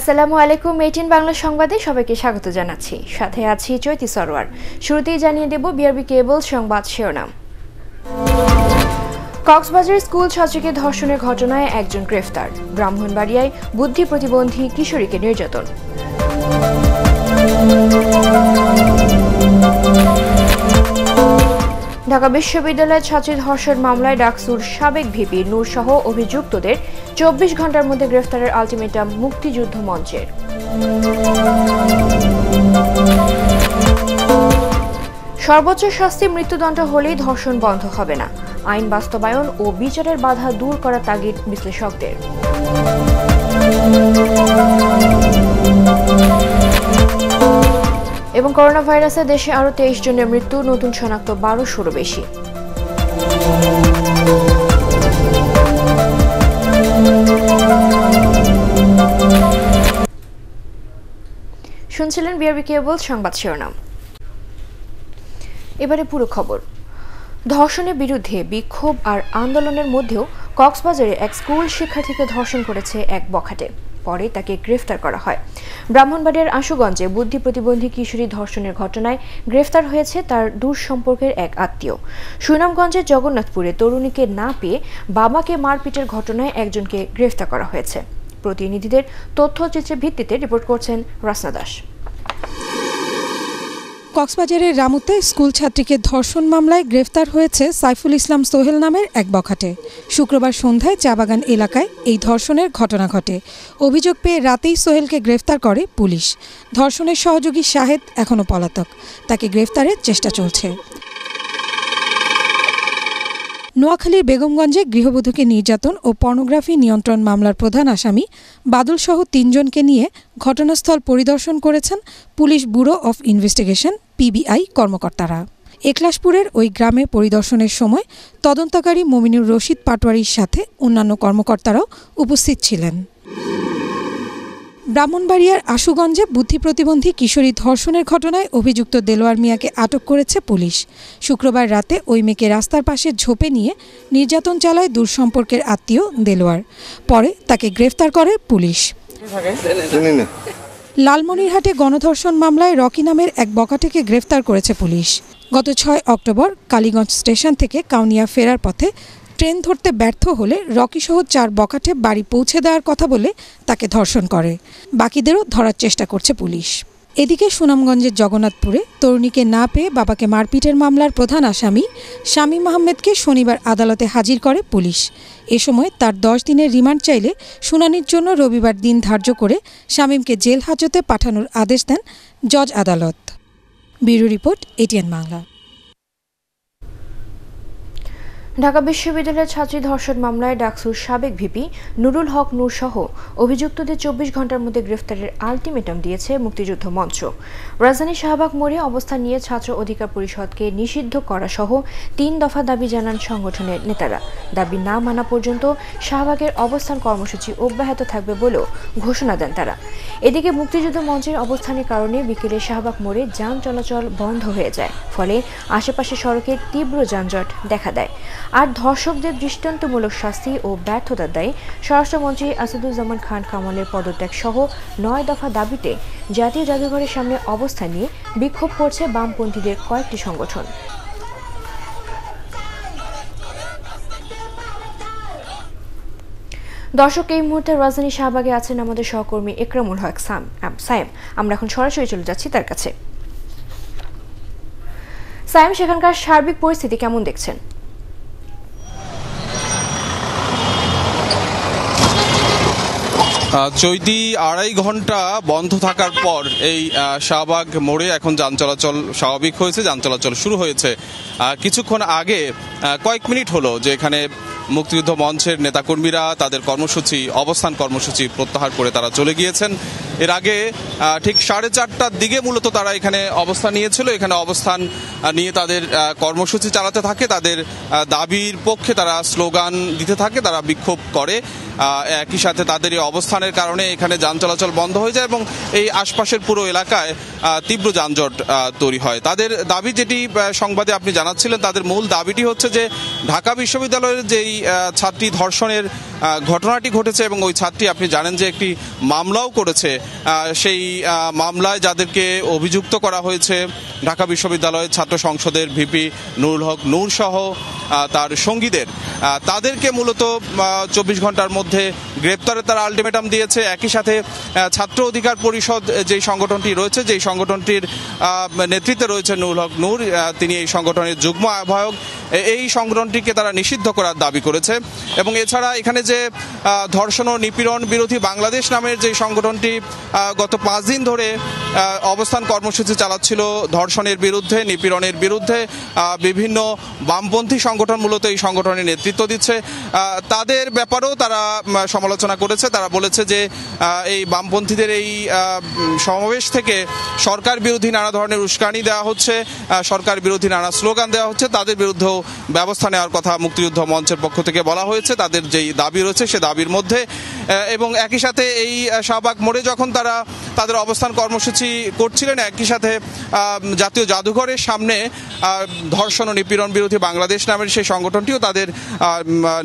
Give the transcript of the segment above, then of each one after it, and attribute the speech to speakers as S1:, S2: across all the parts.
S1: আসসালামু আলাইকুম এইটিন বাংলা সংবাদে সবাইকে স্বাগত জানাচ্ছি সাথে আছি চৈতি সরোয়ার শুরুতেই জানিয়ে দেব বিআরবি কেবল সংবাদ শিরোনাম কক্সবাজার স্কুল ছাত্রীকে ধর্ষণের ঘটনায় একজন গ্রেফতার ব্রাহ্মণবাড়িয়ায় বুদ্ধি প্রতিবন্ধী কিশোরীকে নির্যাতন ঢাকা বিশ্ববিদ্যালয়ের ছাত্রী ধর্ষণ মামলায় ডাকসুর সাবেক ভিপি নূর সহ অভিযুক্তদের চব্বিশ ঘন্টার মধ্যে গ্রেফতারের আলটিমেটাম মুক্তিযুদ্ধ মঞ্চের সর্বোচ্চ শাস্তি মৃত্যুদণ্ড হলেই ধর্ষণ বন্ধ হবে না আইন বাস্তবায়ন ও বিচারের বাধা দূর করা তাগিদ বিশ্লেষকদের এবং করোনা ভাইরাসে দেশে আরও তেইশ জনের মৃত্যু নতুন শনাক্ত বারোশোরও বেশি শুনছিলেন বিআরবি কেবল সংবাদ শিরোনাম এবারে পুরো খবর ধর্ষণের বিরুদ্ধে বিক্ষোভ আর আন্দোলনের মধ্যেও কক্সবাজারে এক স্কুল শিক্ষার্থীকে ধর্ষণ করেছে এক বখাটে পরে তাকে গ্রেফতার করা হয় ব্রাহ্মণবাড়িয়ার আশুগঞ্জে বুদ্ধি প্রতিবন্ধী কিশোরী ধর্ষণের ঘটনায় গ্রেফতার হয়েছে তার দূর সম্পর্কের এক আত্মীয় সুনামগঞ্জের জগন্নাথপুরে তরুণীকে না পেয়ে বাবাকে মারপিটের ঘটনায় একজনকে গ্রেফতার করা হয়েছে প্রতিনিধিদের
S2: তথ্য চিত্রের ভিত্তিতে রিপোর্ট করছেন রাসনা দাস কক্সবাজারের রামুতে স্কুল ছাত্রীকে ধর্ষণ মামলায় গ্রেফতার হয়েছে সাইফুল ইসলাম সোহেল নামের এক বখাটে শুক্রবার সন্ধ্যায় চাবাগান এলাকায় এই ধর্ষণের ঘটনা ঘটে অভিযোগ পেয়ে রাতেই সোহেলকে গ্রেফতার করে পুলিশ ধর্ষণের সহযোগী শাহেদ এখনও পলাতক তাকে গ্রেফতারের চেষ্টা চলছে নোয়াখালীর বেগমগঞ্জে গৃহবধূকে নির্যাতন ও পর্নোগ্রাফি নিয়ন্ত্রণ মামলার প্রধান আসামি বাদুলসহ তিনজনকে নিয়ে ঘটনাস্থল পরিদর্শন করেছেন police bureau of investigation PBI কর্মকর্তারা একলাশপুরের ওই গ্রামে পরিদর্শনের সময় তদন্তকারী মমিনুর রশিদ পাটোয়ারির সাথে অন্যান্য কর্মকর্তারাও উপস্থিত ছিলেন ব্রাহ্মণবাড়িয়ার আশুগঞ্জে বুদ্ধি প্রতিবন্ধী কিশোরী ধর্ষণের ঘটনায় অভিযুক্ত দেলোয়ার মিয়াকে আটক করেছে পুলিশ শুক্রবার রাতে ওই মেয়েকে রাস্তার পাশে ঝোপে নিয়ে নির্যাতন চালায় সম্পর্কের আত্মীয় দেলোয়ার পরে তাকে গ্রেফতার করে পুলিশ লালমনিরহাটে গণধর্ষণ মামলায় রকি নামের এক বকাটেকে গ্রেফতার করেছে পুলিশ গত ছয় অক্টোবর কালীগঞ্জ স্টেশন থেকে কাউনিয়া ফেরার পথে ট্রেন ধরতে ব্যর্থ হলে রকিসহ চার বকাটে বাড়ি পৌঁছে দেওয়ার কথা বলে তাকে ধর্ষণ করে বাকিদেরও ধরার চেষ্টা করছে পুলিশ এদিকে সুনামগঞ্জের জগন্নাথপুরে তরুণীকে না পেয়ে বাবাকে মারপিটের মামলার প্রধান আসামি শামীম আহমেদকে শনিবার আদালতে হাজির করে পুলিশ এ সময় তার দশ দিনের রিমান্ড চাইলে শুনানির জন্য রবিবার দিন ধার্য করে শামীমকে জেল হাজতে পাঠানোর আদেশ দেন জজ আদালত bureau report ATN Bangla Dhaka বিশ্ববিদ্যালয়ের
S1: ছাত্রী ধর্ষণ মামলায় ডাকসুর সাবেক ভিপি নুরুল হক নূর সহ অভিযুক্তদের চব্বিশ ঘন্টার মধ্যে গ্রেফতারের আলটিমেটাম দিয়েছে মুক্তিযুদ্ধ মঞ্চ রাজধানী শাহবাগ মোড়ে অবস্থান নিয়ে ছাত্র অধিকার পরিষদকে নিষিদ্ধ করা সহ তিন দফা দাবি জানান সংগঠনের নেতারা দাবি না মানা পর্যন্ত শাহবাগের অবস্থান কর্মসূচি অব্যাহত থাকবে বলেও ঘোষণা দেন তারা এদিকে মুক্তিযুদ্ধ মঞ্চের অবস্থানের কারণে বিকেলে শাহবাগ মোড়ে যান চলাচল বন্ধ হয়ে যায় ফলে আশেপাশে সড়কে তীব্র যানজট দেখা দেয় আর ধর্ষকদের দৃষ্টান্তমূলক শাস্তি ও ব্যর্থতার দায়ে স্বরাষ্ট্রমন্ত্রী আসাদুজ্জামান খান কামলের পদত্যাগ সহ নয় দফা দাবিতে জাতীয় জাদুঘরের সামনে অবস্থান নিয়ে বিক্ষোভ করছে বামপন্থীদের কয়েকটি সংগঠন দর্শক এই মুহূর্তে রাজধানী শাহবাগে আছেন আমাদের সহকর্মী একরামুল হক সাইম আমরা এখন সরাসরি চলে যাচ্ছি তার কাছে সাইম সেখানকার সার্বিক পরিস্থিতি কেমন দেখছেন
S3: চৈতি আড়াই ঘন্টা বন্ধ থাকার পর এই শাহবাগ মোড়ে এখন যান চলাচল স্বাভাবিক হয়েছে যান চলাচল শুরু হয়েছে কিছুক্ষণ আগে কয়েক মিনিট হলো যে এখানে মুক্তিযুদ্ধ মঞ্চের নেতাকর্মীরা তাদের কর্মসূচি অবস্থান কর্মসূচি প্রত্যাহার করে তারা চলে গিয়েছেন এর আগে ঠিক সাড়ে চারটার দিকে মূলত তারা এখানে অবস্থান নিয়েছিল এখানে অবস্থান নিয়ে তাদের কর্মসূচি চালাতে থাকে তাদের দাবির পক্ষে তারা স্লোগান দিতে থাকে তারা বিক্ষোভ করে একই সাথে তাদের এই অবস্থানের কারণে এখানে যান চলাচল বন্ধ হয়ে যায় এবং এই আশপাশের পুরো এলাকায় তীব্র যানজট তৈরি হয় তাদের দাবি যেটি সংবাদে আপনি জানাচ্ছিলেন তাদের মূল দাবিটি হচ্ছে যে ঢাকা বিশ্ববিদ্যালয়ের যেই ছাত্রী ধর্ষণের ঘটনাটি ঘটেছে এবং ওই ছাত্রী আপনি জানেন যে একটি মামলাও করেছে সেই মামলায় যাদেরকে অভিযুক্ত করা হয়েছে ঢাকা বিশ্ববিদ্যালয়ের ছাত্র সংসদের ভিপি নুরুল হক নূর সহ তার সঙ্গীদের তাদেরকে মূলত চব্বিশ ঘন্টার মধ্যে মধ্যে গ্রেপ্তারে তারা আলটিমেটাম দিয়েছে একই সাথে ছাত্র অধিকার পরিষদ যে সংগঠনটি রয়েছে যেই সংগঠনটির নেতৃত্বে রয়েছে নুরুল হক নূর তিনি এই সংগঠনের যুগ্ম আহ্বায়ক এই সংগঠনটিকে তারা নিষিদ্ধ করার দাবি করেছে এবং এছাড়া এখানে যে ধর্ষণ ও নিপীড়ন বিরোধী বাংলাদেশ নামের যে সংগঠনটি গত পাঁচ দিন ধরে অবস্থান কর্মসূচি চালাচ্ছিল ধর্ষণের বিরুদ্ধে নিপীড়নের বিরুদ্ধে বিভিন্ন বামপন্থী সংগঠন মূলত এই সংগঠনের নেতৃত্ব দিচ্ছে তাদের ব্যাপারেও তারা সমালোচনা করেছে তারা বলেছে যে এই বামপন্থীদের এই সমাবেশ থেকে সরকার বিরোধী নানা ধরনের উস্কানি দেওয়া হচ্ছে সরকার বিরোধী নানা স্লোগান দেওয়া হচ্ছে তাদের বিরুদ্ধেও ব্যবস্থা নেওয়ার কথা মুক্তিযুদ্ধ মঞ্চের পক্ষ থেকে বলা হয়েছে তাদের যেই দাবি রয়েছে সে দাবির মধ্যে এবং একই সাথে এই শাহবাগ মোড়ে যখন তারা তাদের অবস্থান কর্মসূচি করছিলেন একই সাথে জাতীয় জাদুঘরের সামনে ধর্ষণ ও নিপীড়ন বিরোধী বাংলাদেশ নামের সেই সংগঠনটিও তাদের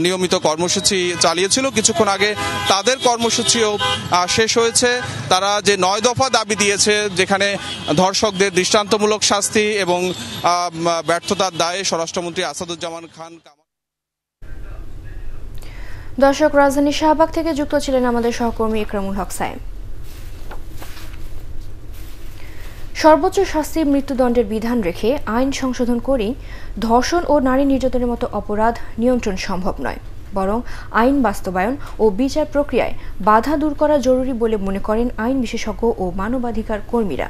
S3: নিয়মিত কর্মসূচি চালিয়েছিল কিছুক্ষণ আগে তাদের কর্মসূচিও শেষ হয়েছে তারা যে নয় দফা দাবি দিয়েছে যেখানে ধর্ষকদের দৃষ্টান্তমূলক শাস্তি এবং ব্যর্থতার দায়ে স্বরাষ্ট্রমন্ত্রী আসাদুজ্জামান খান
S1: দর্শক রাজধানী শাহবাগ থেকে যুক্ত ছিলেন আমাদের সহকর্মী ইকরামুল হক সাহেব সর্বোচ্চ শাস্তি মৃত্যুদণ্ডের বিধান রেখে আইন সংশোধন করেই ধর্ষণ ও নারী নির্যাতনের মতো অপরাধ নিয়ন্ত্রণ সম্ভব নয় বরং আইন বাস্তবায়ন ও বিচার প্রক্রিয়ায় বাধা দূর করা জরুরি বলে মনে করেন আইন বিশেষজ্ঞ ও মানবাধিকার কর্মীরা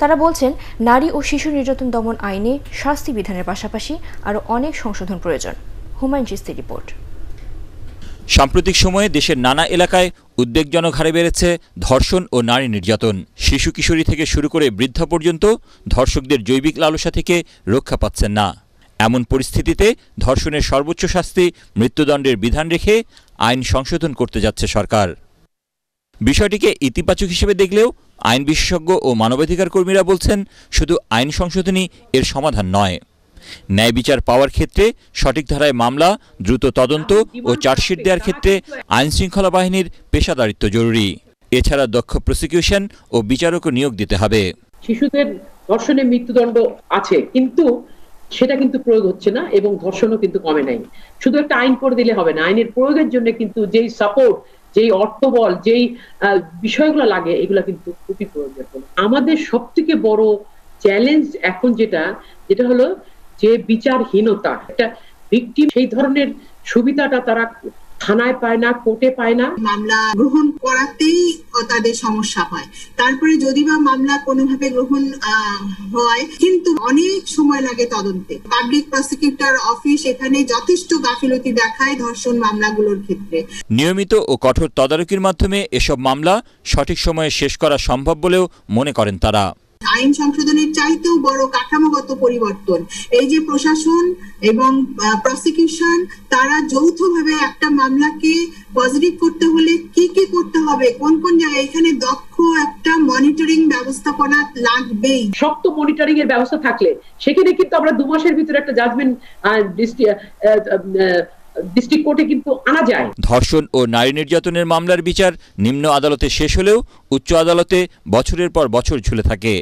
S1: তারা বলছেন নারী ও শিশু নির্যাতন দমন আইনে শাস্তি বিধানের পাশাপাশি আরও অনেক সংশোধন প্রয়োজন হুমায়ুন চিস্তির রিপোর্ট
S4: সাম্প্রতিক সময়ে দেশের নানা এলাকায় উদ্বেগজনক হারে বেড়েছে ধর্ষণ ও নারী নির্যাতন শিশু কিশোরী থেকে শুরু করে বৃদ্ধা পর্যন্ত ধর্ষকদের জৈবিক লালসা থেকে রক্ষা পাচ্ছেন না এমন পরিস্থিতিতে ধর্ষণের সর্বোচ্চ শাস্তি মৃত্যুদণ্ডের বিধান রেখে আইন সংশোধন করতে যাচ্ছে সরকার বিষয়টিকে ইতিবাচক হিসেবে দেখলেও আইন বিশেষজ্ঞ ও মানবাধিকার কর্মীরা বলছেন শুধু আইন সংশোধনই এর সমাধান নয় ন্যায় বিচার পাওয়ার ক্ষেত্রে সঠিক ধারায় মামলা দ্রুত তদন্ত ও চার্জশিট দেওয়ার ক্ষেত্রে আইন শৃঙ্খলা বাহিনীর পেশাদারিত্ব জরুরি এছাড়া দক্ষ প্রসিকিউশন ও বিচারকও নিয়োগ দিতে হবে
S1: শিশুদের ধর্ষণের মৃত্যুদণ্ড আছে কিন্তু সেটা কিন্তু প্রয়োগ হচ্ছে না এবং ধর্ষণও কিন্তু কমে নাই শুধু একটা আইন করে দিলে হবে না আইনের প্রয়োগের জন্য কিন্তু যেই সাপোর্ট যেই অর্থবল যেই বিষয়গুলো লাগে এগুলো কিন্তু খুবই প্রয়োজন আমাদের সব থেকে বড় চ্যালেঞ্জ এখন যেটা যেটা হলো যে বিচারহীনতা একটা ভিকটিম সেই ধরনের সুবিধাটা তারা থানায় পায় না কোর্টে পায় না মামলা গ্রহণ করাতেই তাদের সমস্যা হয় তারপরে যদি বা মামলা কোনোভাবে গ্রহণ হয় কিন্তু অনেক সময় লাগে তদন্তে পাবলিক প্রসিকিউটর অফিস এখানে যথেষ্ট গাফিলতি দেখায় ধর্ষণ মামলাগুলোর ক্ষেত্রে
S4: নিয়মিত ও কঠোর তদারকির মাধ্যমে এসব মামলা সঠিক সময়ে শেষ করা সম্ভব বলেও মনে করেন তারা
S1: আইন সংশোধনের চাইতেও বড় কাঠামোগত পরিবর্তন এই যে প্রশাসন এবং প্রসিকিউশন তারা যৌথভাবে একটা মামলাকে পজিটিভ করতে হলে কি কি করতে হবে কোন কোন জায়গায় এখানে দক্ষ একটা মনিটরিং ব্যবস্থাপনা লাগবেই শক্ত মনিটরিং এর ব্যবস্থা থাকলে সেখানে কিন্তু আমরা দু মাসের ভিতরে একটা জাজমেন্ট ডিস্ট্রিক্ট
S5: কোর্টে কিন্তু যায়
S4: ধর্ষণ ও নারী নির্যাতনের মামলার বিচার নিম্ন আদালতে শেষ হলেও উচ্চ আদালতে বছরের পর বছর ঝুলে থাকে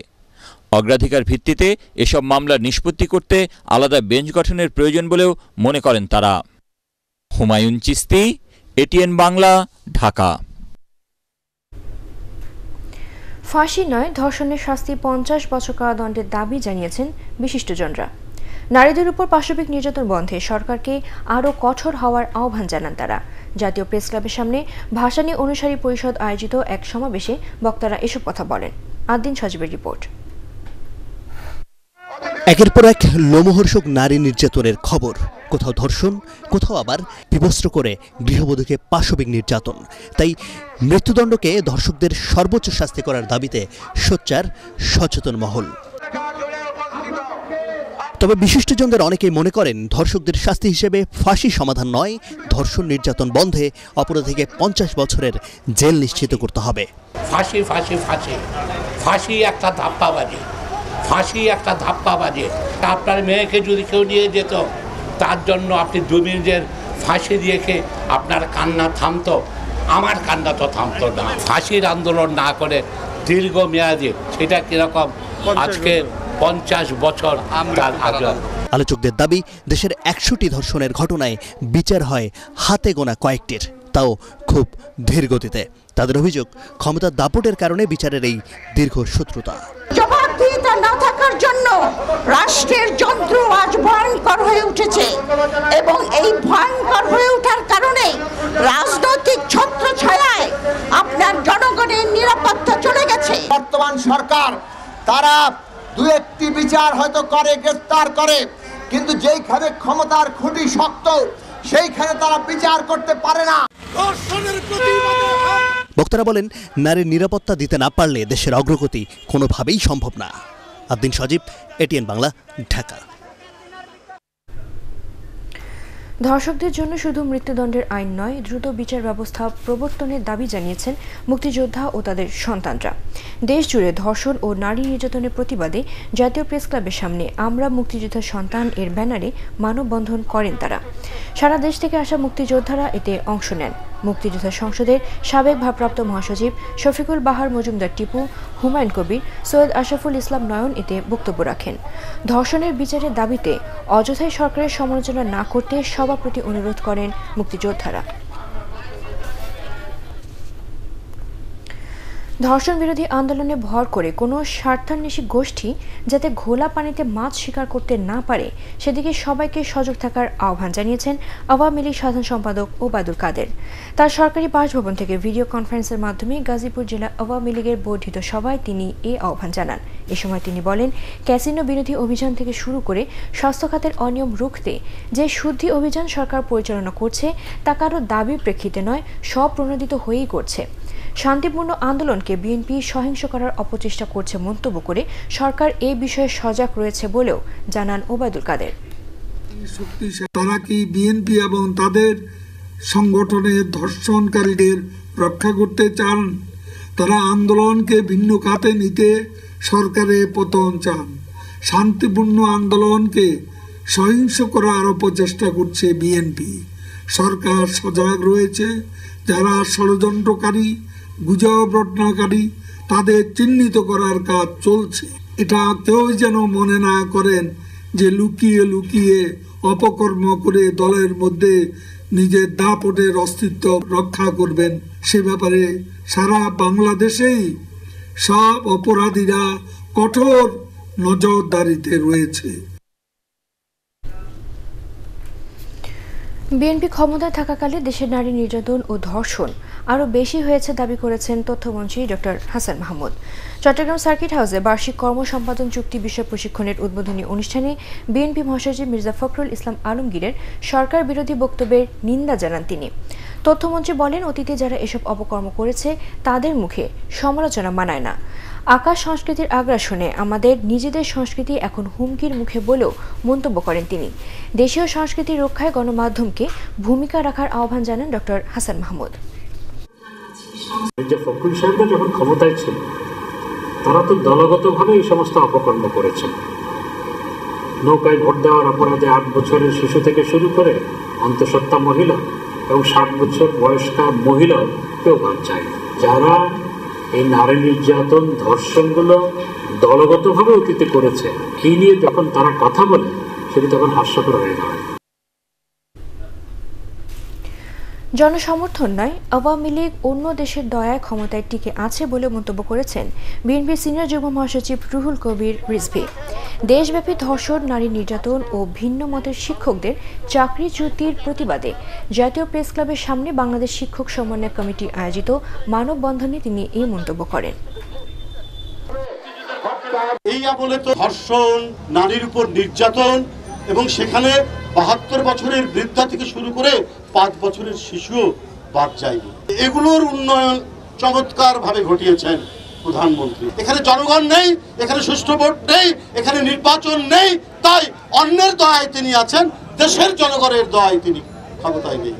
S4: অগ্রাধিকার ভিত্তিতে এসব মামলার নিষ্পত্তি করতে আলাদা বেঞ্চ গঠনের প্রয়োজন বলেও মনে করেন তারা হুমায়ুন চিস্তি এটিএন বাংলা ঢাকা
S1: ফাঁসি নয় ধর্ষণের শাস্তি পঞ্চাশ বছর কারাদণ্ডের দাবি জানিয়েছেন বিশিষ্টজনরা নারীদের উপর পাশবিক নির্যাতন বন্ধে সরকারকে আরও কঠোর হওয়ার আহ্বান জানান তারা জাতীয় প্রেস ক্লাবের সামনে ভাষানী অনুসারী পরিষদ আয়োজিত এক সমাবেশে বক্তারা এসব কথা বলেন আদিন সজীবের রিপোর্ট
S6: একের পর এক লোমহর্ষক নারী নির্যাতনের খবর কোথাও ধর্ষণ কোথাও আবার বিবস্ত্র করে গৃহবধূকে পাশবিক নির্যাতন তাই মৃত্যুদণ্ডকে ধর্ষকদের সর্বোচ্চ শাস্তি করার দাবিতে সোচ্চার সচেতন মহল তবে বিশিষ্টজনদের অনেকেই মনে করেন ধর্ষকদের শাস্তি হিসেবে ফাঁসি সমাধান নয় ধর্ষণ নির্যাতন বন্ধে অপরাধীকে পঞ্চাশ বছরের জেল নিশ্চিত করতে হবে
S5: ফাঁসি ফাঁসি ফাঁসি ফাঁসি একটা ধাপ্পাবাজি ফাঁসি একটা ধাপ্পা বাজে আপনার মেয়েকে যদি কেউ নিয়ে যেত তার জন্য আপনি দু মিনিটের ফাঁসি দিয়েকে আপনার কান্না থামত আমার কান্না তো থামত না ফাঁসির আন্দোলন না করে দীর্ঘ মেয়াদে সেটা কীরকম আজকে পঞ্চাশ বছর আমরা আগ্রহ
S6: আলোচকদের দাবি দেশের একশোটি ধর্ষণের ঘটনায় বিচার হয় হাতে গোনা কয়েকটির তাও খুব ধীর গতিতে তাদের অভিযোগ ক্ষমতার দাপটের কারণে বিচারের এই দীর্ঘ শত্রুতা
S1: জবাবদিহিতা না থাকার জন্য রাষ্ট্রের যন্ত্র আজ ভয়ঙ্কর হয়ে উঠেছে এবং এই ভয়ঙ্কর হয়ে ওঠার কারণে রাজনৈতিক ছত্র ছায়ায় আপনার জনগণের নিরাপত্তা চলে গেছে বর্তমান সরকার তারা দু একটি বিচার হয়তো
S3: করে গ্রেফতার করে কিন্তু যেইখানে ক্ষমতার খুঁটি শক্ত সেইখানে তারা বিচার করতে পারে না
S6: বক্তারা বলেন নারীর নিরাপত্তা দিতে না পারলে দেশের অগ্রগতি কোনোভাবেই সম্ভব না আবদিন সজীব এটিএন বাংলা ঢাকা
S1: ধর্ষকদের জন্য শুধু মৃত্যুদণ্ডের আইন নয় দ্রুত বিচার ব্যবস্থা প্রবর্তনের দাবি জানিয়েছেন মুক্তিযোদ্ধা ও তাদের সন্তানরা দেশ জুড়ে ধর্ষণ ও নারী নির্যাতনের প্রতিবাদে জাতীয় প্রেস ক্লাবের সামনে আমরা মুক্তিযোদ্ধা সন্তান এর ব্যানারে মানববন্ধন করেন তারা সারা দেশ থেকে আসা মুক্তিযোদ্ধারা এতে অংশ নেন মুক্তিযোদ্ধা সংসদের সাবেক ভারপ্রাপ্ত মহাসচিব শফিকুল বাহার মজুমদার টিপু হুমায়ুন কবির সৈয়দ আশরাফুল ইসলাম নয়ন এতে বক্তব্য রাখেন ধর্ষণের বিচারের দাবিতে অযথায় সরকারের সমালোচনা না করতে সভাপতি প্রতি অনুরোধ করেন মুক্তিযোদ্ধারা ধর্ষণ বিরোধী আন্দোলনে ভর করে কোনো স্বার্থান্বেষী গোষ্ঠী যাতে ঘোলা পানিতে মাছ শিকার করতে না পারে সেদিকে সবাইকে সজাগ থাকার আহ্বান জানিয়েছেন আওয়ামী লীগ সাধারণ সম্পাদক ওবায়দুল কাদের তার সরকারি বাসভবন থেকে ভিডিও কনফারেন্সের মাধ্যমে গাজীপুর জেলা আওয়ামী লীগের বর্ধিত সভায় তিনি এ আহ্বান জানান এ সময় তিনি বলেন ক্যাসিনো বিরোধী অভিযান থেকে শুরু করে স্বাস্থ্য খাতের অনিয়ম রুখতে যে শুদ্ধি অভিযান সরকার পরিচালনা করছে তা কারো দাবির প্রেক্ষিতে নয় স্বপ্রণোদিত হয়েই করছে শান্তিপূর্ণ আন্দোলনকে বিএনপি সহিংস করার অপচেষ্টা করছে মন্তব্য করে সরকার এ বিষয়ে সজাগ রয়েছে বলেও জানান ওবায়দুল কাদের
S7: তারা কি বিএনপি এবং তাদের সংগঠনের ধর্ষণকারীদের রক্ষা করতে চান তারা আন্দোলনকে ভিন্ন খাতে নিতে সরকারের পতন চান শান্তিপূর্ণ আন্দোলনকে সহিংস করার অপচেষ্টা করছে বিএনপি সরকার সজাগ রয়েছে যারা ষড়যন্ত্রকারী গুজব রটনাকারী তাদের চিহ্নিত করার কাজ চলছে এটা কেউ যেন মনে না করেন যে লুকিয়ে লুকিয়ে অপকর্ম করে দলের মধ্যে নিজের দাপটের অস্তিত্ব রক্ষা করবেন সে ব্যাপারে সারা বাংলাদেশেই সব অপরাধীরা কঠোর নজরদারিতে রয়েছে
S1: বিএনপি ক্ষমতায় থাকাকালে দেশের নারী নির্যাতন ও ধর্ষণ আরও বেশি হয়েছে দাবি করেছেন তথ্যমন্ত্রী ড হাসান মাহমুদ চট্টগ্রাম সার্কিট হাউসে বার্ষিক কর্ম সম্পাদন চুক্তি বিষয় প্রশিক্ষণের উদ্বোধনী অনুষ্ঠানে বিএনপি মহাসচিব মির্জা ফখরুল ইসলাম আলমগীরের সরকার বিরোধী বক্তব্যের নিন্দা জানান তিনি তথ্যমন্ত্রী বলেন অতীতে যারা এসব অপকর্ম করেছে তাদের মুখে সমালোচনা মানায় না আকাশ সংস্কৃতির আগ্রাসনে আমাদের নিজেদের সংস্কৃতি এখন হুমকির মুখে বলেও মন্তব্য করেন তিনি দেশীয় সংস্কৃতি রক্ষায় গণমাধ্যমকে ভূমিকা রাখার আহ্বান জানান ডক্টর হাসান মাহমুদ
S5: যে ফখরুল সাহেবরা যখন ক্ষমতায় ছিল তারা তো দলগতভাবে এই সমস্ত অপকর্ম করেছেন নৌকায় ভোট দেওয়ার অপরাধে আট বছরের শিশু থেকে শুরু করে অন্তঃসত্ত্বা মহিলা এবং ষাট বছর বয়স্কা মহিলা কেউ বাদ যায় যারা এই নারী নির্যাতন ধর্ষণগুলো দলগতভাবে অতীতে করেছে এই নিয়ে যখন তারা কথা বলে সেটি তখন হাস্যকর হয়ে দাঁড়ায়
S1: জনসমর্থন নয় আওয়ামী লীগ অন্য দেশের দয়ায় ক্ষমতায় টিকে আছে বলে মন্তব্য করেছেন বিএনপির সিনিয়র যুগ্ম মহাসচিব রুহুল কবির রিজভি দেশব্যাপী ধর্ষণ নারী নির্যাতন ও ভিন্ন মতের শিক্ষকদের চাকরিচ্যুতির প্রতিবাদে জাতীয় প্রেস ক্লাবের সামনে বাংলাদেশ শিক্ষক সমন্বয় কমিটি আয়োজিত মানববন্ধনে তিনি এই মন্তব্য করেন
S3: এই আমলে তো ধর্ষণ নারীর উপর নির্যাতন এবং সেখানে বাহাত্তর বছরের বৃদ্ধা থেকে শুরু করে পাঁচ বছরের শিশুও বাদ যায়নি এগুলোর উন্নয়ন চমৎকারভাবে ঘটিয়েছেন প্রধানমন্ত্রী এখানে জনগণ নেই এখানে সুষ্ঠু ভোট নেই এখানে নির্বাচন নেই
S5: তাই অন্যের দয়ায় তিনি আছেন দেশের জনগণের দয়ায় তিনি ক্ষমতায় নেই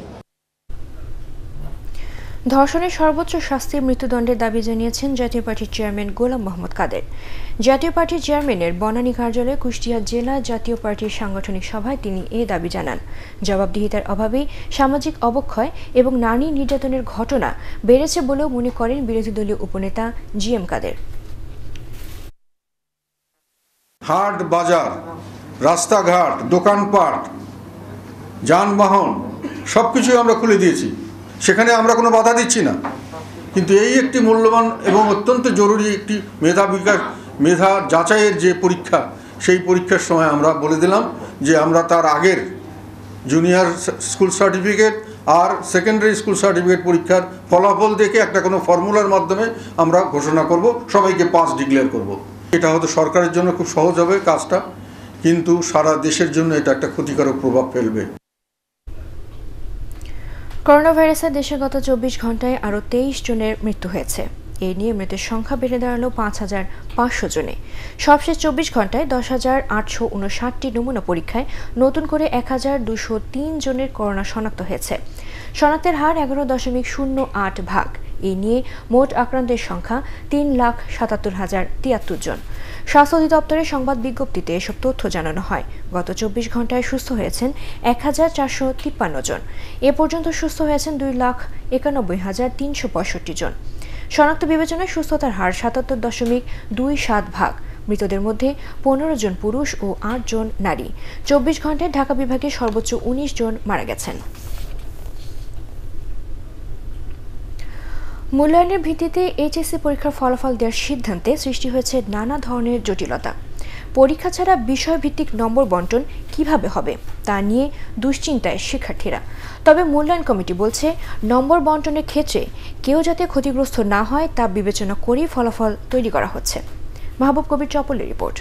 S1: ধর্ষণের সর্বোচ্চ শাস্তি মৃত্যুদণ্ডের দাবি জানিয়েছেন জাতীয় পার্টির চেয়ারম্যান গোলাম মোহাম্মদ কাদের জাতীয় পার্টির চেয়ারম্যানের বনানী কার্যালয়ে কুষ্টিয়া জেলা জাতীয় পার্টির সাংগঠনিক সভায় তিনি এ দাবি জানান জবাবদিহিতার অভাবে সামাজিক অবক্ষয় এবং নারী নির্যাতনের ঘটনা বেড়েছে বলেও মনে করেন বিরোধী দলীয় উপনেতা জি এম কাদের
S3: হাট বাজার রাস্তাঘাট দোকানপাট যানবাহন সবকিছুই আমরা খুলে দিয়েছি সেখানে আমরা কোনো বাধা দিচ্ছি না কিন্তু এই একটি মূল্যবান এবং অত্যন্ত জরুরি একটি মেধা বিকাশ মেধা যাচাইয়ের যে পরীক্ষা সেই পরীক্ষার সময় আমরা বলে দিলাম যে আমরা তার আগের জুনিয়র স্কুল সার্টিফিকেট আর সেকেন্ডারি স্কুল সার্টিফিকেট পরীক্ষার ফলাফল দেখে একটা কোনো ফর্মুলার মাধ্যমে আমরা ঘোষণা করব সবাইকে পাস ডিক্লেয়ার করব। এটা হয়তো সরকারের জন্য খুব সহজ হবে কাজটা কিন্তু সারা দেশের জন্য এটা একটা ক্ষতিকারক প্রভাব ফেলবে
S1: করোনা ভাইরাসে দেশে গত চব্বিশ ঘন্টায় আরও তেইশ জনের মৃত্যু হয়েছে এ নিয়ে মৃতের সংখ্যা বেড়ে দাঁড়ালো পাঁচ হাজার পাঁচশো জনে সবশেষ চব্বিশ ঘন্টায় দশ হাজার আটশো উনষাটটি নমুনা পরীক্ষায় নতুন করে এক হাজার দুশো তিন জনের করোনা শনাক্ত হয়েছে শনাক্তের হার এগারো দশমিক শূন্য আট ভাগ এ নিয়ে মোট আক্রান্তের সংখ্যা তিন লাখ সাতাত্তর হাজার তিয়াত্তর জন স্বাস্থ্য অধিদপ্তরের সংবাদ বিজ্ঞপ্তিতে এসব তথ্য জানানো হয় গত চব্বিশ ঘন্টায় সুস্থ হয়েছেন এক হাজার চারশো তিপ্পান্ন জন এ পর্যন্ত সুস্থ হয়েছেন দুই লাখ একানব্বই হাজার তিনশো পঁয়ষট্টি জন শনাক্ত বিবেচনায় সুস্থতার হার সাতাত্তর দশমিক দুই সাত ভাগ মৃতদের মধ্যে পনেরো জন পুরুষ ও আট জন নারী চব্বিশ ঘন্টায় ঢাকা বিভাগে সর্বোচ্চ উনিশ জন মারা গেছেন মূল্যায়নের ভিত্তিতে এইচএসসি পরীক্ষার ফলাফল দেওয়ার সিদ্ধান্তে সৃষ্টি হয়েছে নানা ধরনের জটিলতা পরীক্ষা ছাড়া বিষয়ভিত্তিক নম্বর বন্টন কিভাবে হবে তা নিয়ে দুশ্চিন্তায় শিক্ষার্থীরা তবে মূল্যায়ন কমিটি বলছে নম্বর বন্টনের ক্ষেত্রে কেউ যাতে ক্ষতিগ্রস্ত না হয় তা বিবেচনা করেই ফলাফল তৈরি করা হচ্ছে মাহবুব কবির চপলের রিপোর্ট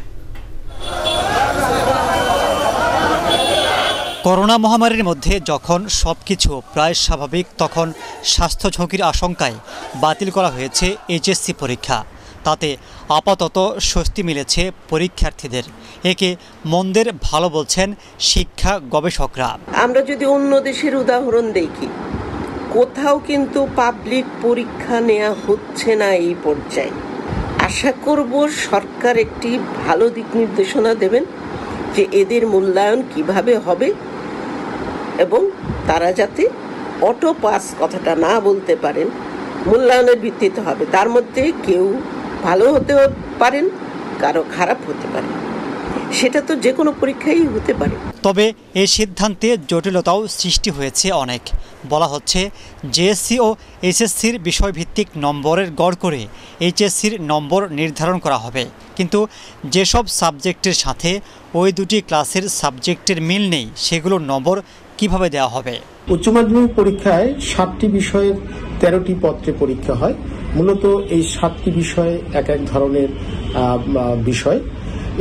S8: করোনা মহামারীর মধ্যে যখন সব কিছু প্রায় স্বাভাবিক তখন স্বাস্থ্য ঝুঁকির আশঙ্কায় বাতিল করা হয়েছে এইচএসসি পরীক্ষা তাতে আপাতত স্বস্তি মিলেছে পরীক্ষার্থীদের একে মন্দের ভালো বলছেন শিক্ষা গবেষকরা আমরা যদি অন্য দেশের উদাহরণ
S1: দেখি কোথাও কিন্তু পাবলিক পরীক্ষা নেওয়া হচ্ছে না এই পর্যায়ে আশা করব সরকার একটি ভালো দিক নির্দেশনা দেবেন যে এদের মূল্যায়ন কিভাবে হবে এবং তারা যাতে অটো পাস কথাটা না বলতে পারেন মূল্যায়নের ভিত্তিতে হবে তার মধ্যে কেউ ভালো হতেও পারেন কারো খারাপ হতে পারে সেটা তো যে
S8: কোনো পরীক্ষাই হতে পারে তবে এই সিদ্ধান্তে জটিলতাও সৃষ্টি হয়েছে অনেক বলা হচ্ছে জেএসসি ও এইচএসসির বিষয়ভিত্তিক নম্বরের গড় করে এইচএসসির নম্বর নির্ধারণ করা হবে কিন্তু যেসব সাবজেক্টের সাথে ওই দুটি ক্লাসের সাবজেক্টের মিল নেই সেগুলোর নম্বর কিভাবে দেওয়া হবে
S5: উচ্চ মাধ্যমিক পরীক্ষায় সাতটি বিষয়ের তেরোটি পত্রে পরীক্ষা হয় মূলত এই সাতটি বিষয় এক এক ধরনের বিষয়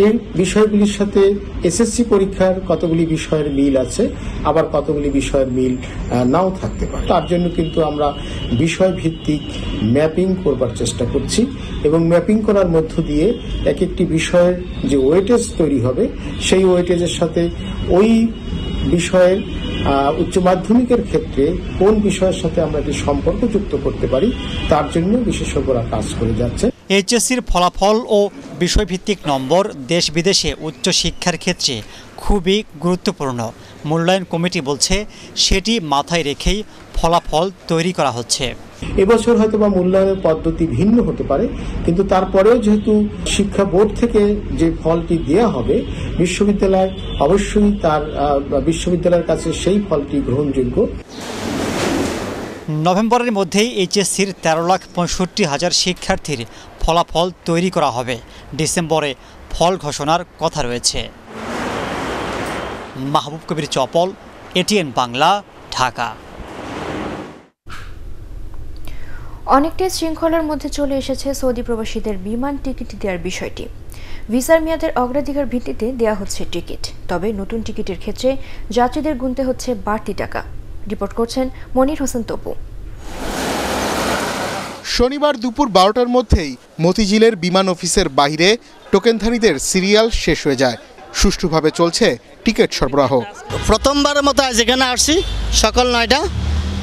S5: এই বিষয়গুলির সাথে এসএসসি পরীক্ষার কতগুলি বিষয়ের মিল আছে আবার কতগুলি বিষয়ের মিল নাও থাকতে পারে তার জন্য কিন্তু আমরা বিষয় ভিত্তিক ম্যাপিং করবার চেষ্টা করছি এবং ম্যাপিং করার মধ্য দিয়ে এক একটি বিষয়ের যে ওয়েটেজ তৈরি হবে সেই ওয়েটেজের সাথে ওই বিষয়ের উচ্চ মাধ্যমিকের ক্ষেত্রে কোন বিষয়ের সাথে আমরা একটি সম্পর্ক যুক্ত করতে পারি তার জন্য বিশেষজ্ঞরা কাজ করে যাচ্ছে
S8: এইচএসসির ফলাফল ও বিষয়ভিত্তিক নম্বর দেশ বিদেশে উচ্চ শিক্ষার ক্ষেত্রে খুবই গুরুত্বপূর্ণ মূল্যায়ন কমিটি বলছে সেটি মাথায় রেখেই ফলাফল তৈরি করা হচ্ছে
S5: এবছর হয়তো বা মূল্যায়নের পদ্ধতি ভিন্ন হতে পারে কিন্তু তারপরেও যেহেতু শিক্ষা বোর্ড থেকে যে ফলটি দেয়া হবে
S8: বিশ্ববিদ্যালয় অবশ্যই তার বিশ্ববিদ্যালয়ের কাছে সেই ফলটি গ্রহণযোগ্য নভেম্বরের মধ্যেই এইচএসসির তেরো লাখ পঁয়ষট্টি হাজার শিক্ষার্থীর ফলাফল তৈরি করা হবে ডিসেম্বরে ফল ঘোষণার কথা রয়েছে মাহবুব কবির চপল এটিএন বাংলা ঢাকা
S1: অনেকটাই শৃঙ্খলার মধ্যে চলে এসেছে সৌদি প্রবাসীদের বিমান টিকিট দেওয়ার বিষয়টি ভিসার মেয়াদের অগ্রাধিকার ভিত্তিতে দেয়া হচ্ছে টিকিট তবে নতুন টিকিটের ক্ষেত্রে যাত্রীদের গুনতে হচ্ছে বাড়তি টাকা রিপোর্ট করছেন মনির হোসেন তপু শনিবার দুপুর বারোটার মধ্যেই
S5: মতিঝিলের বিমান অফিসের বাইরে টোকেনধারীদের সিরিয়াল শেষ হয়ে যায় সুষ্ঠুভাবে চলছে টিকিট সরবরাহ প্রথমবারের মতো যেখানে আসছি সকাল নয়টা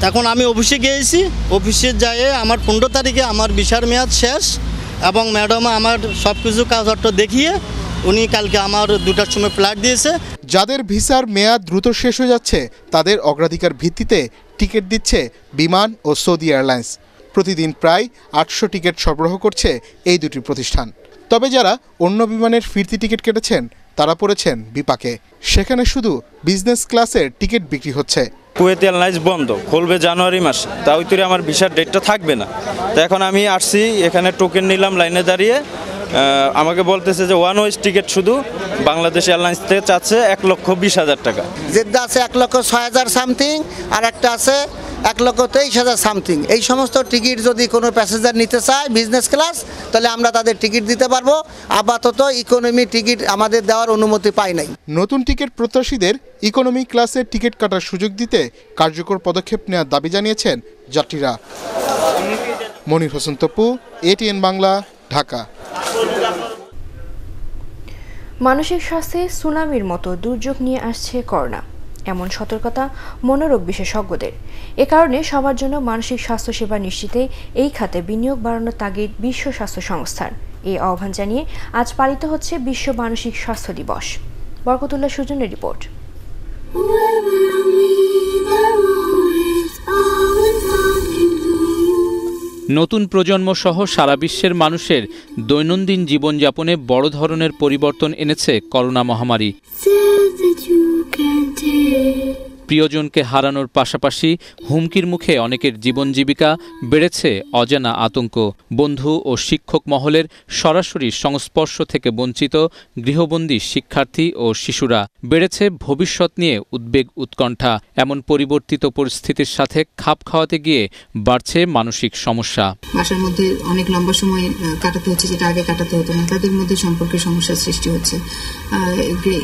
S6: এখন আমি অফিসে গিয়েছি অফিসে যাইয়ে আমার পনেরো তারিখে আমার ভিসার মেয়াদ শেষ
S5: এবং ম্যাডাম আমার সব কিছু কাজটা দেখিয়ে উনি কালকে আমার দুটার সময় ফ্ল্যাট দিয়েছে যাদের ভিসার মেয়াদ দ্রুত শেষ হয়ে যাচ্ছে তাদের অগ্রাধিকার ভিত্তিতে টিকিট দিচ্ছে বিমান ও সৌদি এয়ারলাইন্স প্রতিদিন প্রায় আটশো টিকিট সরবরাহ করছে এই দুটি প্রতিষ্ঠান তবে যারা অন্য বিমানের ফিরতি টিকিট কেটেছেন তারা পড়েছেন বিপাকে সেখানে শুধু বিজনেস ক্লাসের টিকিট বিক্রি হচ্ছে
S7: কুয়েত এয়ারলাইন্স বন্ধ খুলবে জানুয়ারি মাসে তা ওই আমার ভিসার ডেটটা থাকবে না তো এখন আমি আসছি এখানে টোকেন নিলাম লাইনে দাঁড়িয়ে আমাকে বলতেছে যে ওয়ান ওয়েজ টিকিট শুধু বাংলাদেশ এয়ারলাইন্স
S8: থেকে চাচ্ছে এক লক্ষ বিশ হাজার টাকা জেদ্দা আছে এক লক্ষ ছয় হাজার সামথিং আর একটা আছে এক লক্ষ তেইশ হাজার সামথিং এই সমস্ত টিকিট যদি কোনো প্যাসেঞ্জার নিতে চায় বিজনেস ক্লাস তাহলে আমরা তাদের টিকিট দিতে পারবো আপাতত ইকোনমি টিকিট আমাদের দেওয়ার অনুমতি পাই নাই
S5: নতুন টিকিট প্রত্যাশীদের ইকোনমি ক্লাসের টিকিট কাটার সুযোগ দিতে কার্যকর পদক্ষেপ নেওয়ার দাবি জানিয়েছেন যাত্রীরা মনির হোসেন তপু এটিএন বাংলা ঢাকা
S1: মানসিক স্বাস্থ্যে সুনামির মতো দুর্যোগ নিয়ে আসছে করোনা এমন সতর্কতা মনোরোগ বিশেষজ্ঞদের এ কারণে সবার জন্য মানসিক স্বাস্থ্যসেবা নিশ্চিতে এই খাতে বিনিয়োগ বাড়ানোর তাগিদ বিশ্ব স্বাস্থ্য সংস্থার এই আহ্বান জানিয়ে আজ পালিত হচ্ছে বিশ্ব মানসিক স্বাস্থ্য দিবস বরকতুল্লাহ সুজনের রিপোর্ট নতুন প্রজন্ম সহ সারা বিশ্বের
S5: মানুষের দৈনন্দিন জীবনযাপনে বড় ধরনের পরিবর্তন এনেছে করোনা মহামারী প্রিয়জনকে হারানোর পাশাপাশি হুমকির মুখে অনেকের জীবন জীবিকা বেড়েছে অজানা আতঙ্ক বন্ধু ও শিক্ষক মহলের সরাসরি সংস্পর্শ থেকে বঞ্চিত গৃহবন্দী শিক্ষার্থী ও শিশুরা বেড়েছে ভবিষ্যৎ নিয়ে উদ্বেগ উৎকণ্ঠা এমন পরিবর্তিত পরিস্থিতির সাথে খাপ খাওয়াতে গিয়ে বাড়ছে মানসিক সমস্যা
S1: বাসার মধ্যে অনেক লম্বা সময় কাটাতে হচ্ছে যেটা আগে কাটাতে হতো না তাদের মধ্যে সম্পর্কে সমস্যার সৃষ্টি হচ্ছে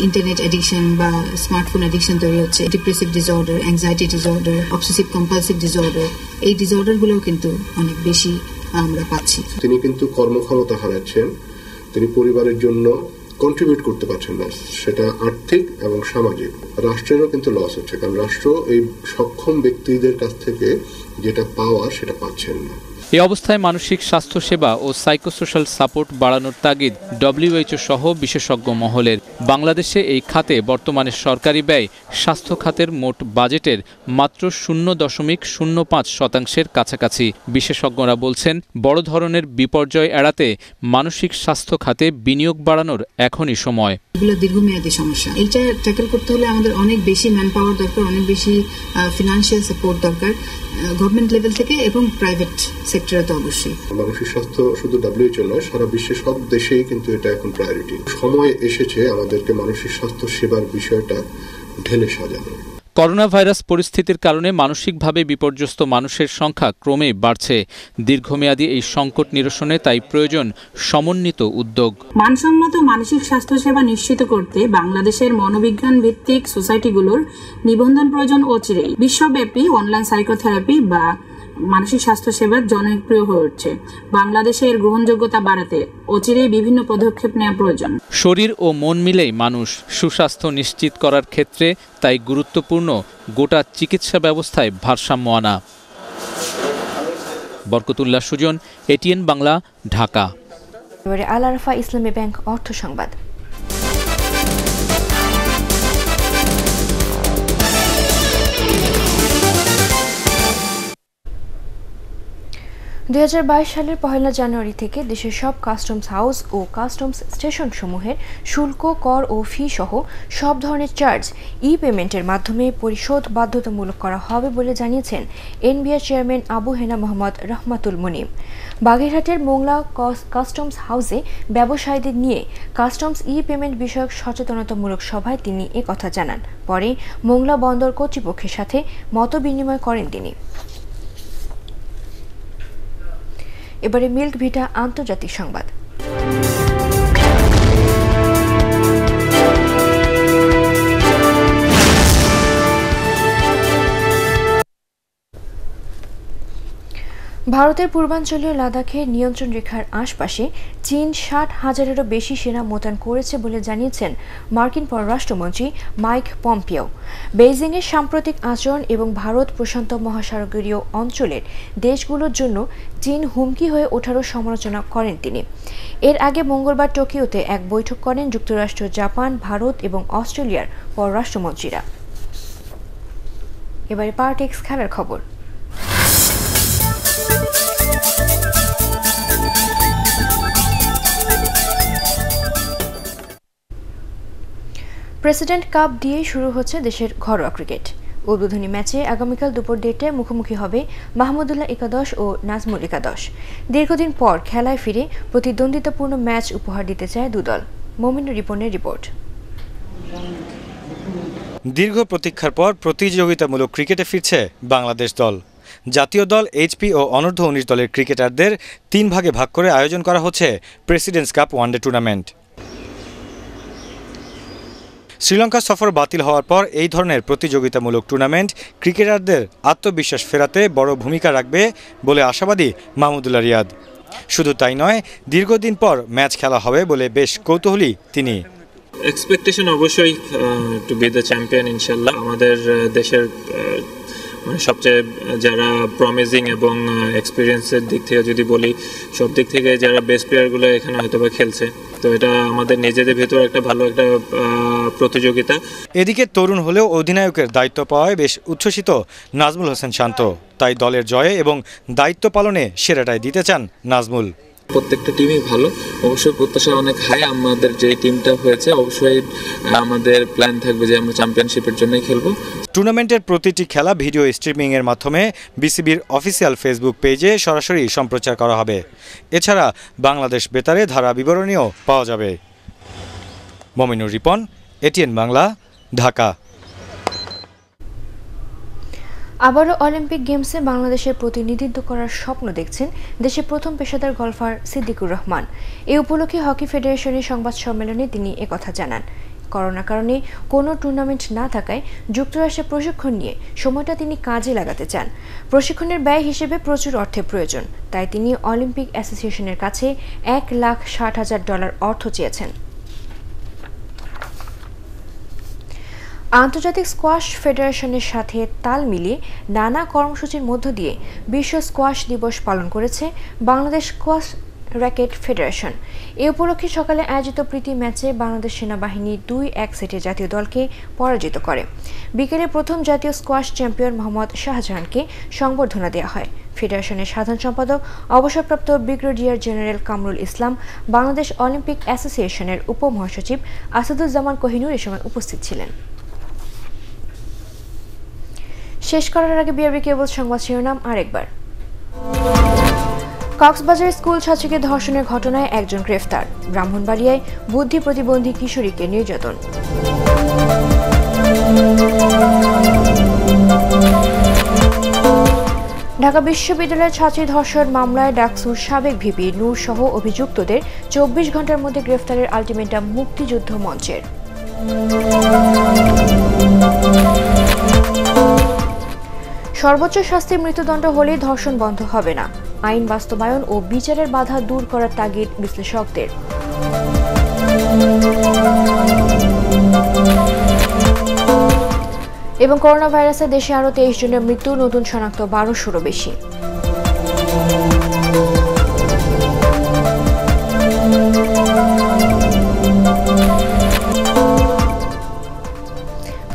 S1: ইন্টারনেট অ্যাডিকশন বা স্মার্টফোন অ্যাডিকশন তৈরি হচ্ছে depressive disorder anxiety disorder obsessive compulsive disorder এই ডিসঅর্ডারগুলোও কিন্তু অনেক বেশি আমরা পাচ্ছি
S6: তিনি কিন্তু কর্মক্ষমতা হারাচ্ছেন তিনি পরিবারের জন্য কন্ট্রিবিউট করতে পারছেন না সেটা আর্থিক এবং সামাজিক রাষ্ট্রেরও কিন্তু লস হচ্ছে কারণ রাষ্ট্র এই সক্ষম ব্যক্তিদের কাছ থেকে যেটা পাওয়া সেটা পাচ্ছেন না
S5: এ অবস্থায় মানসিক স্বাস্থ্যসেবা ও সাইকোসোশ্যাল সাপোর্ট বাড়ানোর তাগিদ ডব্লিউএইচও সহ বিশেষজ্ঞ মহলের বাংলাদেশে এই খাতে বর্তমানে সরকারি ব্যয় স্বাস্থ্য খাতের মোট বাজেটের মাত্র শূন্য দশমিক শূন্য পাঁচ শতাংশের কাছাকাছি বিশেষজ্ঞরা বলছেন বড় ধরনের বিপর্যয় এড়াতে মানসিক স্বাস্থ্য খাতে বিনিয়োগ বাড়ানোর এখনই সময়
S2: এগুলো দীর্ঘমেয়াদী সমস্যা
S1: এটা ট্যাকেল করতে হলে আমাদের অনেক বেশি ম্যান পাওয়ার দরকার অনেক বেশি ফিনান্সিয়াল সাপোর্ট দরকার গভর্নমেন্ট লেভেল থেকে এবং প্রাইভেট সেক্টরে তো অবশ্যই
S6: মানুষের স্বাস্থ্য শুধু ডাব্লিউএইচও নয় সারা বিশ্বের সব দেশেই কিন্তু এটা এখন প্রায়োরিটি সময় এসেছে আমাদেরকে মানুষের স্বাস্থ্য সেবার বিষয়টা ঢেলে সাজানো
S5: করোনা ভাইরাস পরিস্থিতির কারণে মানসিকভাবে বিপর্যস্ত মানুষের সংখ্যা ক্রমে বাড়ছে দীর্ঘমেয়াদী এই সংকট নিরসনে তাই প্রয়োজন সমন্বিত উদ্যোগ
S1: মানসম্মত মানসিক স্বাস্থ্যসেবা নিশ্চিত করতে বাংলাদেশের মনোবিজ্ঞান ভিত্তিক সোসাইটিগুলোর নিবন্ধন প্রয়োজন অচিরেই বিশ্বব্যাপী অনলাইন সাইকোথেরাপি বা মানসিক স্বাস্থ্য সেবার জনপ্রিয় হয়ে উঠছে বাংলাদেশে এর গ্রহণযোগ্যতা বাড়াতে অচিরেই বিভিন্ন পদক্ষেপ নেওয়া প্রয়োজন
S5: শরীর ও মন মিলেই মানুষ সুস্বাস্থ্য নিশ্চিত করার ক্ষেত্রে তাই গুরুত্বপূর্ণ গোটা চিকিৎসা ব্যবস্থায় ভারসাম্য আনা বরকতুল্লাহ সুজন এটিএন বাংলা ঢাকা
S1: এবারে আরফা ইসলামী ব্যাংক অর্থ সংবাদ 2022 সালের পহেলা জানুয়ারি থেকে দেশের সব কাস্টমস হাউস ও কাস্টমস স্টেশন সমূহের শুল্ক কর ও ফি সহ সব ধরনের চার্জ ই পেমেন্টের মাধ্যমে পরিশোধ বাধ্যতামূলক করা হবে বলে জানিয়েছেন এনবিআর চেয়ারম্যান আবু হেনা মোহাম্মদ রহমাতুল মুনিম বাগেরহাটের মোংলা কাস্টমস হাউসে ব্যবসায়ীদের নিয়ে কাস্টমস ই পেমেন্ট বিষয়ক সচেতনতামূলক সভায় তিনি একথা জানান পরে মোংলা বন্দর কর্তৃপক্ষের সাথে মতবিনিময় করেন তিনি এবারে মিল্ক ভিটা আন্তর্জাতিক সংবাদ ভারতের পূর্বাঞ্চলীয় লাদাখের নিয়ন্ত্রণ রেখার আশপাশে চীন ষাট হাজারেরও বেশি সেনা মোতায়েন করেছে বলে জানিয়েছেন মার্কিন পররাষ্ট্রমন্ত্রী মাইক পম্পিও বেইজিংয়ের সাম্প্রতিক আচরণ এবং ভারত প্রশান্ত মহাসাগরীয় অঞ্চলের দেশগুলোর জন্য চীন হুমকি হয়ে ওঠারও সমালোচনা করেন তিনি এর আগে মঙ্গলবার টোকিওতে এক বৈঠক করেন যুক্তরাষ্ট্র জাপান ভারত এবং অস্ট্রেলিয়ার পররাষ্ট্রমন্ত্রীরা এবারে খেলার খবর প্রেসিডেন্ট কাপ দিয়ে শুরু হচ্ছে দেশের ঘরোয়া ক্রিকেট উদ্বোধনী ম্যাচে আগামীকাল দুপুর দেড়টায় মুখোমুখি হবে মাহমুদুল্লাহ একাদশ ও নাজমুল একাদশ দীর্ঘদিন পর খেলায় ফিরে প্রতিদ্বন্দ্বিতাপূর্ণ ম্যাচ উপহার দিতে চায় দুদল মমিন রিপনের রিপোর্ট
S7: দীর্ঘ প্রতীক্ষার পর প্রতিযোগিতামূলক ক্রিকেটে ফিরছে বাংলাদেশ দল জাতীয় দল এইচপি ও অনূর্ধ্ব উনিশ দলের ক্রিকেটারদের তিন ভাগে ভাগ করে আয়োজন করা হচ্ছে presidents cup one day tournament Sri Lanka সফর বাতিল হওয়ার পর এই ধরনের প্রতিযোগিতামূলক টুর্নামেন্ট ক্রিকেটারদের আত্মবিশ্বাস ফেরাতে বড় ভূমিকা রাখবে বলে আশাবাদী মাহমুদুল্লা রিয়াদ শুধু তাই নয় দীর্ঘদিন পর ম্যাচ খেলা হবে বলে বেশ কৌতূহলী তিনি এক্সপেকটেশন অবশ্যই
S5: টু বি দ্য চ্যাম্পিয়ন ইনশাল্লাহ আমাদের দেশের সবচেয়ে যারা প্রমিজিং এবং এক্সপিরিয়েন্সের দিক থেকে যদি বলি সব দিক থেকে যারা বেস্ট
S7: প্লেয়ারগুলো এখানে হয়তো বা খেলছে তো এটা আমাদের নিজেদের ভেতর একটা ভালো একটা প্রতিযোগিতা এদিকে তরুণ হলেও অধিনায়কের দায়িত্ব পাওয়ায় বেশ উচ্ছ্বসিত নাজমুল হোসেন শান্ত তাই দলের জয়ে এবং দায়িত্ব পালনে সেরাটাই দিতে চান নাজমুল প্রত্যেকটা টিমই ভালো অবশ্যই প্রত্যাশা অনেক হাই আমাদের যে টিমটা হয়েছে অবশ্যই আমাদের প্ল্যান থাকবে যে আমরা চ্যাম্পিয়নশিপের জন্যই খেলবো টুর্নামেন্টের প্রতিটি খেলা ভিডিও স্ট্রিমিংয়ের মাধ্যমে বিসিবির অফিসিয়াল ফেসবুক পেজে সরাসরি সম্প্রচার করা হবে এছাড়া বাংলাদেশ বেতারে ধারা বিবরণীও পাওয়া যাবে মমিনুর রিপন এটিএন বাংলা ঢাকা
S1: আবারও অলিম্পিক গেমসে বাংলাদেশের প্রতিনিধিত্ব করার স্বপ্ন দেখছেন দেশের প্রথম পেশাদার গলফার সিদ্দিকুর রহমান এ উপলক্ষে হকি ফেডারেশনের সংবাদ সম্মেলনে তিনি একথা জানান করোনা কারণে কোনো টুর্নামেন্ট না থাকায় যুক্তরাষ্ট্রে প্রশিক্ষণ নিয়ে সময়টা তিনি কাজে লাগাতে চান প্রশিক্ষণের ব্যয় হিসেবে প্রচুর অর্থের প্রয়োজন তাই তিনি অলিম্পিক অ্যাসোসিয়েশনের কাছে এক লাখ ষাট হাজার ডলার অর্থ চেয়েছেন আন্তর্জাতিক স্কোয়াশ ফেডারেশনের সাথে তাল মিলিয়ে নানা কর্মসূচির মধ্য দিয়ে বিশ্ব স্কোয়াশ দিবস পালন করেছে বাংলাদেশ স্কোয়াশ র্যাকেট ফেডারেশন এ উপলক্ষে সকালে আয়োজিত প্রীতি ম্যাচে বাংলাদেশ সেনাবাহিনী দুই এক সেটে জাতীয় দলকে পরাজিত করে বিকেলে প্রথম জাতীয় স্কোয়াশ চ্যাম্পিয়ন মোহাম্মদ শাহজাহানকে সংবর্ধনা দেওয়া হয় ফেডারেশনের সাধারণ সম্পাদক অবসরপ্রাপ্ত brigadier general Kamrul Islam Bangladesh Olympic অ্যাসোসিয়েশনের উপমহাসচিব আসাদুজ্জামান কোহিনুর এ সময় উপস্থিত ছিলেন শেষ করার আগে বিআরবি কেবল সংবাদ শিরোনাম আরেকবার কক্সবাজার স্কুল ছাত্রীকে ধর্ষণের ঘটনায় একজন গ্রেফতার ব্রাহ্মণবাড়িয়ায় বুদ্ধি প্রতিবন্ধী কিশোরীকে নির্যাতন ঢাকা বিশ্ববিদ্যালয়ের ছাত্রী ধর্ষণ মামলায় ডাকসুর সাবেক ভিপি নূর সহ অভিযুক্তদের চব্বিশ ঘন্টার মধ্যে গ্রেফতারের আলটিমেটাম মুক্তিযুদ্ধ মঞ্চের সর্বোচ্চ শাস্তির মৃত্যুদণ্ড হলে ধর্ষণ বন্ধ হবে না আইন বাস্তবায়ন ও বিচারের বাধা দূর করার তাগিদ বিশ্লেষকদের এবং করোনা ভাইরাসে দেশে আরও তেইশ জনের মৃত্যু নতুন শনাক্ত বারোশোরও বেশি